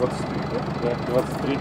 23, да? Да, 23.